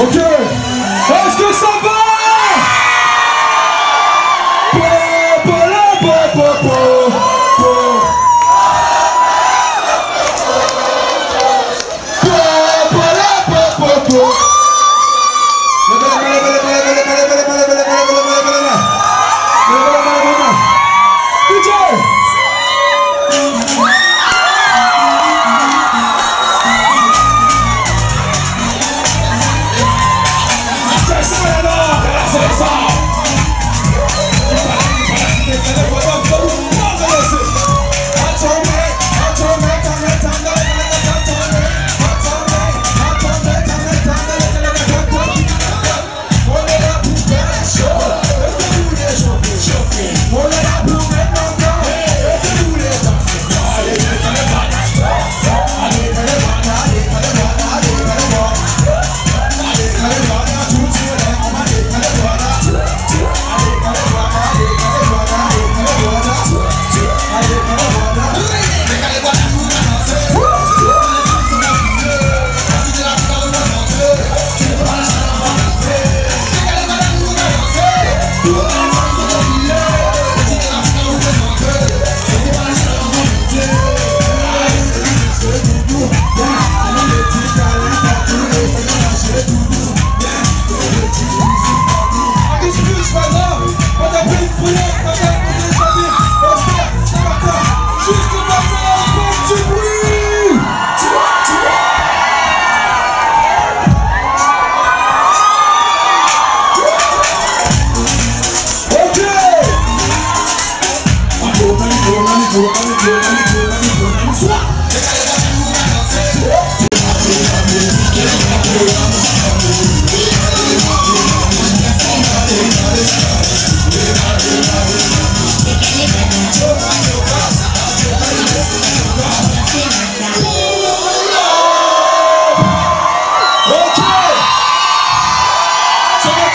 Okay. Let's get some let